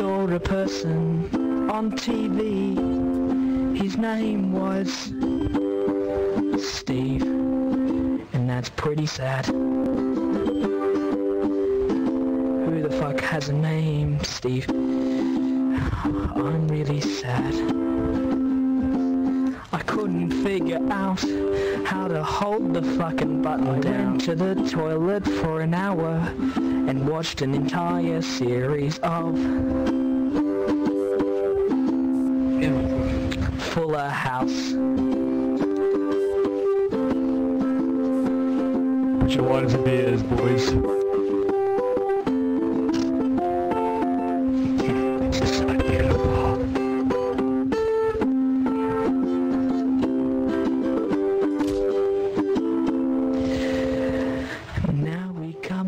saw a person on TV. His name was Steve. And that's pretty sad. Has a name, Steve? I'm really sad. I couldn't figure out how to hold the fucking button down to the toilet for an hour and watched an entire series of Fuller House. Put your waters and beers, boys.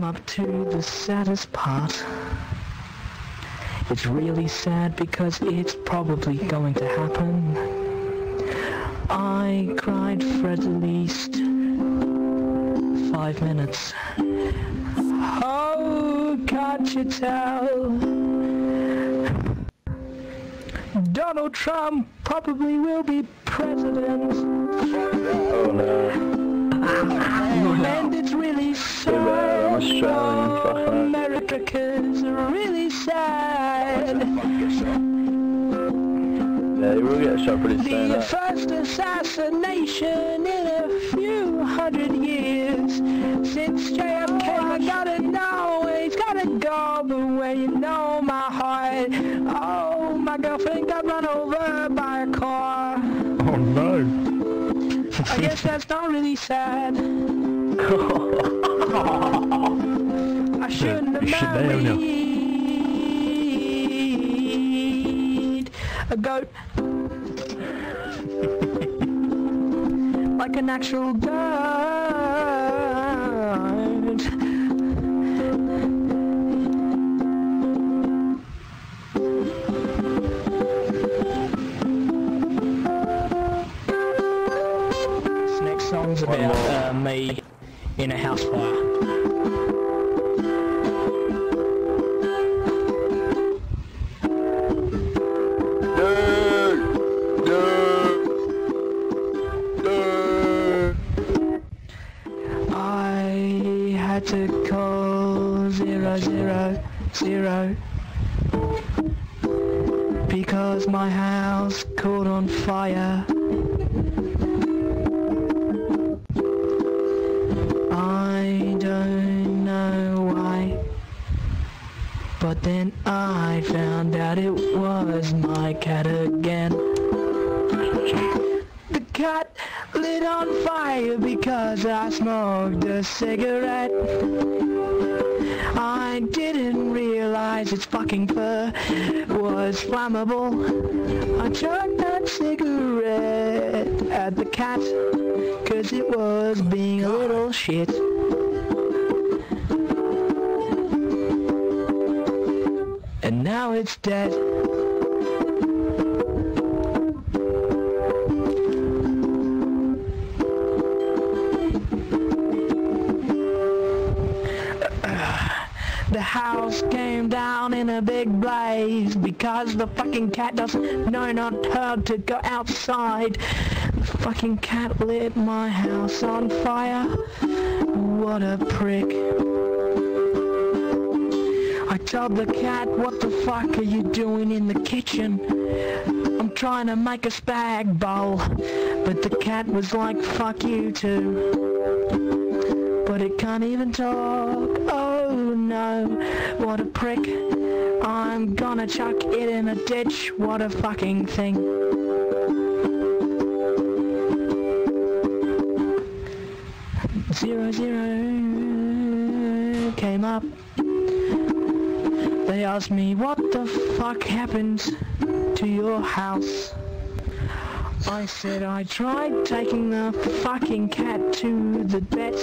Come up to the saddest part. It's really sad because it's probably going to happen. I cried for at least five minutes. Oh, can't you tell? Donald Trump probably will be president. Oh no. I'm Australian, fuck that. America's really sad. Yeah, you will get shot pretty soon. The first assassination in a few hundred years since JFK. I gotta know, he's gotta go, but when you know my heart, oh, my girlfriend got run over by a car. Oh no. I guess that's not really sad. Shouldn't have should know a goat. like an actual goat. This next song's about uh, me in a house fire. To call zero zero zero because my house caught on fire. I don't know why, but then I found out it fire because I smoked a cigarette. I didn't realize its fucking fur was flammable. I chucked that cigarette at the cat cause it was being a little shit. And now it's dead. The house came down in a big blaze because the fucking cat doesn't know not how to go outside. The fucking cat lit my house on fire. What a prick. I told the cat, what the fuck are you doing in the kitchen? I'm trying to make a spag bowl. But the cat was like, fuck you too but it can't even talk. Oh no, what a prick. I'm gonna chuck it in a ditch. What a fucking thing. Zero zero came up. They asked me what the fuck happened to your house. I said I tried taking the fucking cat to the vet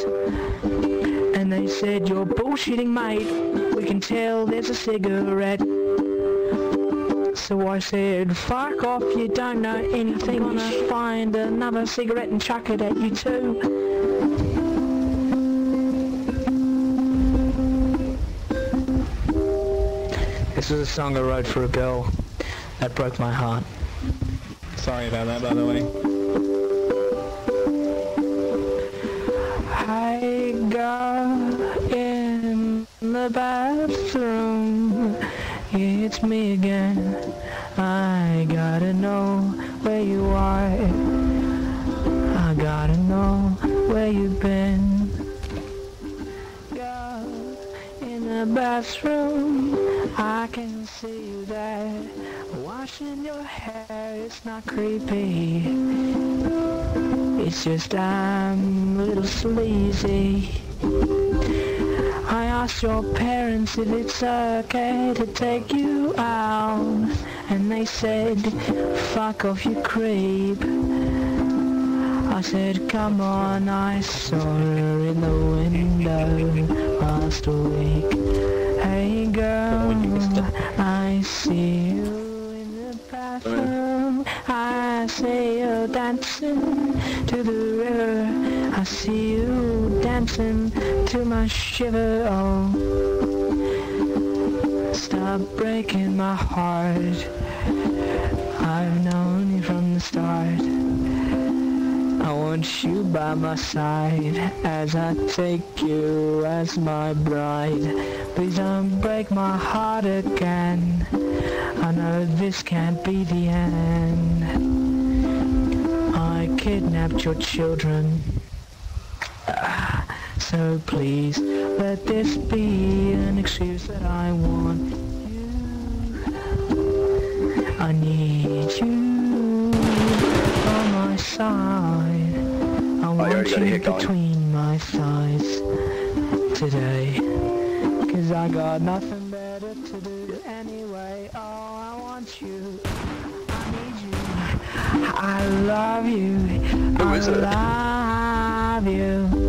and they said you're bullshitting mate we can tell there's a cigarette. So I said, fuck off, you don't know anything. Gonna find another cigarette and chuck it at you too. This was a song I wrote for a girl that broke my heart. Sorry about that, by the way. I got in the bathroom. It's me again. I gotta know where you are. I gotta know where you've been. Girl, in the bathroom, I can see you there. Washing your hair, it's not creepy. It's just I'm a little sleazy. I asked your parents if it's okay to take you out, and they said, fuck off you creep. I said, come on, I saw her in the window last week. Hey girl, I see you bathroom. I see you dancing to the river. I see you dancing to my shiver. Oh, stop breaking my heart. I've known you from the start. I want you by my side as I take you as my bride. Please don't break my heart again. Know this can't be the end. I kidnapped your children. So please let this be an excuse that I want you. I need you on my side. I oh, you want you get going. between my thighs today. Cause I got nothing better to do. Oh, want you. I need you. I love you. Who I it? love you.